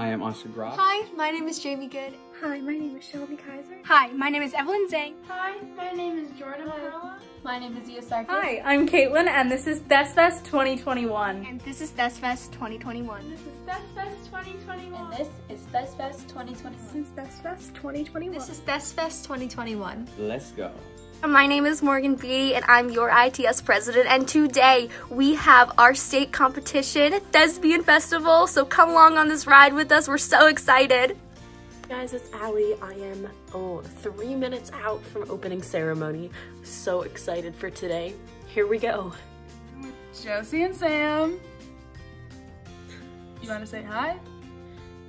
I am Oscar Groff. Hi, my name is Jamie Good. Hi, my name is Shelby Kaiser. Hi, my name is Evelyn Zhang. Hi, my name is Jordan Perla. My name is Zia Sarkis. Hi, I'm Caitlin, and this is ThesFest 2021. And this is ThesFest 2021. This is ThesFest 2021. And this is ThesFest 2021. This is ThesFest 2021. This is ThesFest 2021. Let's go. My name is Morgan Beatty and I'm your ITS president and today we have our state competition, Thespian Festival, so come along on this ride with us. We're so excited. Guys, it's Allie. I am oh, three minutes out from opening ceremony. So excited for today. Here we go. Josie and Sam. You want to say hi?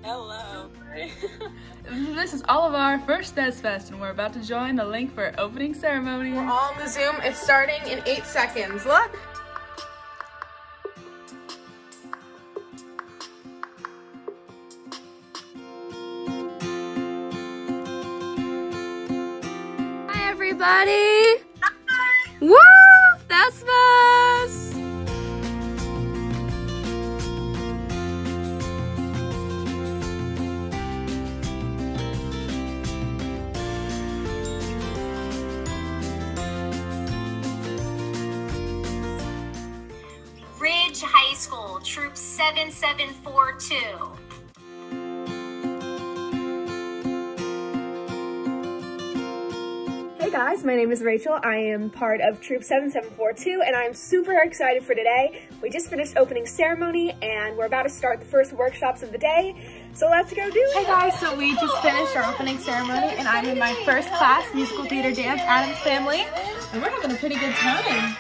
Hello. this is all of our first Fest, and we're about to join the link for opening ceremony. We're all on the Zoom. It's starting in eight seconds. Look. Hi, everybody. Hi. Woo! That's us. School, Troop 7742. Hey guys, my name is Rachel. I am part of Troop 7742 and I'm super excited for today. We just finished opening ceremony and we're about to start the first workshops of the day. So let's go do it. Hey guys, so we just finished our opening ceremony and I'm in my first class, musical theater dance, Addams Family, and we're having a pretty good time.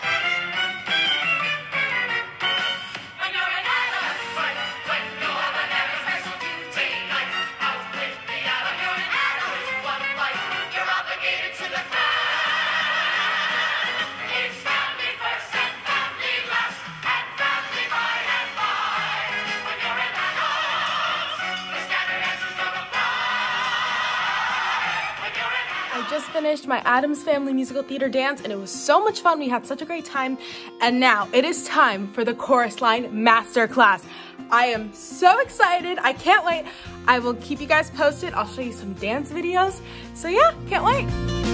Just finished my Addams Family musical theater dance and it was so much fun. We had such a great time. And now it is time for the chorus line master class. I am so excited. I can't wait. I will keep you guys posted. I'll show you some dance videos. So yeah, can't wait.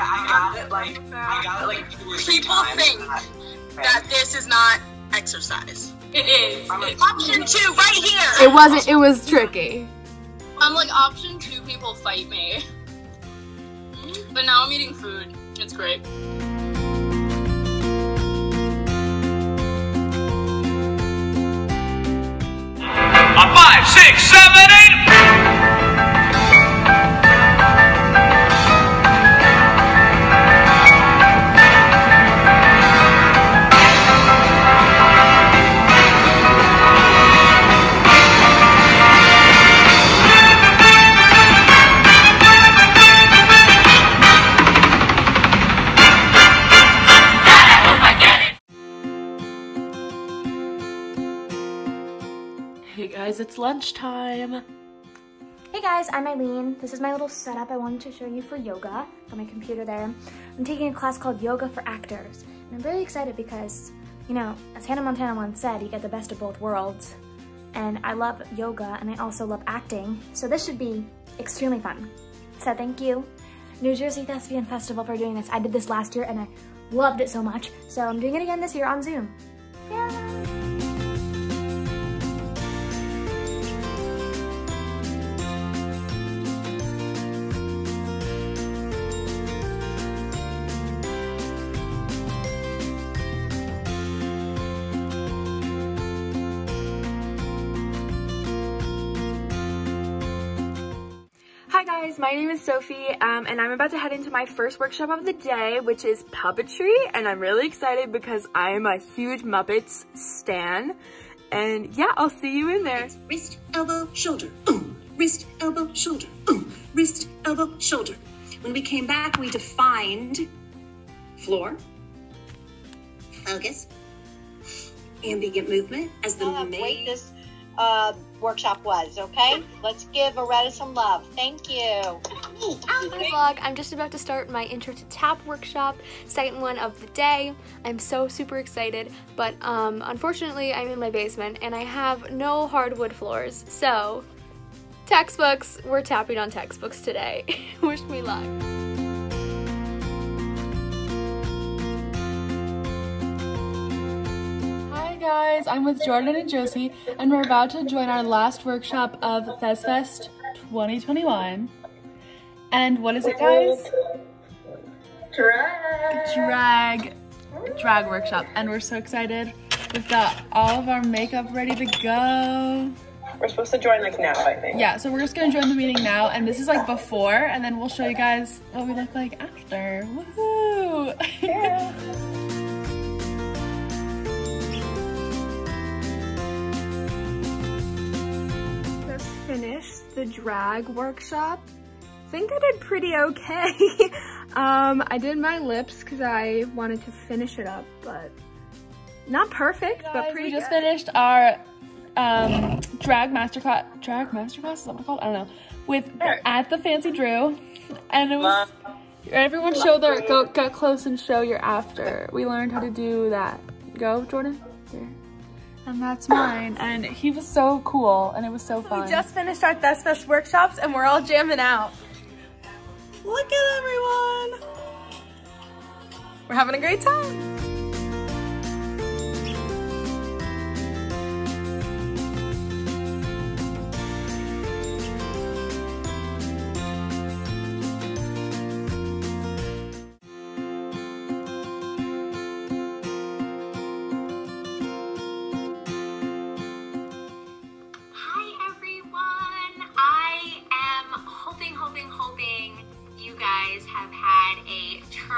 Yeah, I got it. Like, I got it. Like, two or three People times. think that this is not exercise. It is. Option two, right here. It wasn't, it was tricky. I'm like option two. People fight me, but now I'm eating food. It's great. On five, six, seven, eight. Hey guys, it's lunchtime. Hey guys, I'm Eileen. This is my little setup I wanted to show you for yoga. Got my computer there. I'm taking a class called Yoga for Actors. And I'm really excited because, you know, as Hannah Montana once said, you get the best of both worlds. And I love yoga and I also love acting. So this should be extremely fun. So thank you, New Jersey Thespian Festival for doing this. I did this last year and I loved it so much. So I'm doing it again this year on Zoom. Hi guys, my name is Sophie, um, and I'm about to head into my first workshop of the day, which is puppetry, and I'm really excited because I am a huge Muppets stan. And yeah, I'll see you in there. Wrist, elbow, shoulder, boom. Wrist, elbow, shoulder, boom. Wrist, elbow, shoulder. When we came back, we defined floor, focus, ambient movement as the main. Uh, workshop was, okay? Let's give Aretta some love. Thank you. Hi vlog, I'm just about to start my intro to tap workshop, second one of the day. I'm so super excited, but um, unfortunately I'm in my basement and I have no hardwood floors, so textbooks, we're tapping on textbooks today. Wish me luck. Guys, I'm with Jordan and Josie, and we're about to join our last workshop of ThesFest 2021. And what is it, guys? Drag. Drag. Drag workshop. And we're so excited. We've got all of our makeup ready to go. We're supposed to join like now, I think. Yeah, so we're just gonna join the meeting now, and this is like before, and then we'll show you guys what we look like after. Woohoo! Yeah. finished the drag workshop. I think I did pretty okay. um, I did my lips because I wanted to finish it up, but not perfect, Guys, but pretty we just good. finished our um, drag masterclass. Drag masterclass is that what it's called? I don't know. With at the Fancy Drew, and it was everyone show their go get close and show your after. We learned how to do that. Go, Jordan. There. And that's mine. And he was so cool, and it was so, fun. We just finished our ThesFest workshops and we're all jamming out. Look at everyone. We're having a great time.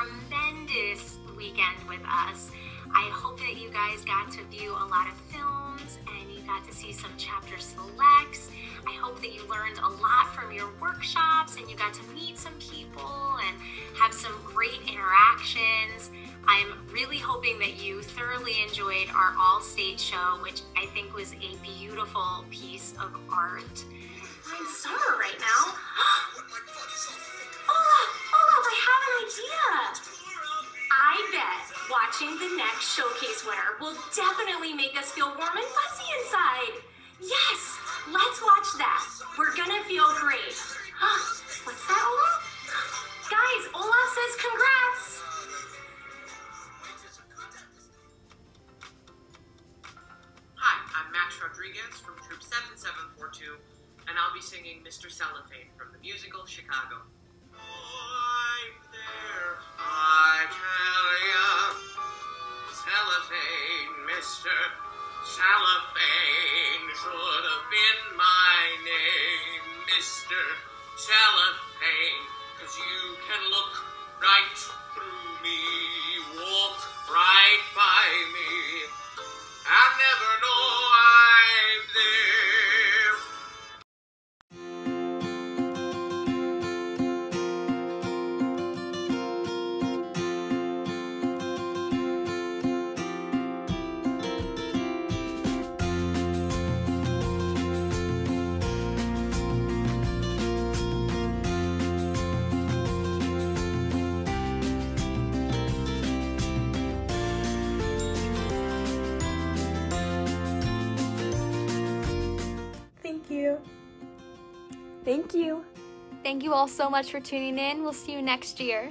Tremendous weekend with us. I hope that you guys got to view a lot of films and you got to see some chapter selects. I hope that you learned a lot from your workshops and you got to meet some people and have some great interactions. I'm really hoping that you thoroughly enjoyed our all state show, which I think was a beautiful piece of art. In summer right now. Have an idea. I bet watching the next showcase winner will definitely make us feel warm and fuzzy inside. Yes, let's watch that. We're gonna feel great. What's that, Olaf? Guys, Olaf says congrats. Hi, I'm Max Rodriguez from Troop 7742, and I'll be singing Mr. Cellophane from the musical Chicago. Cellophane should have been my name, Mr. Cellophane, cause you can look right through me, walk right by me, and never know I'm there. Thank you. Thank you all so much for tuning in. We'll see you next year.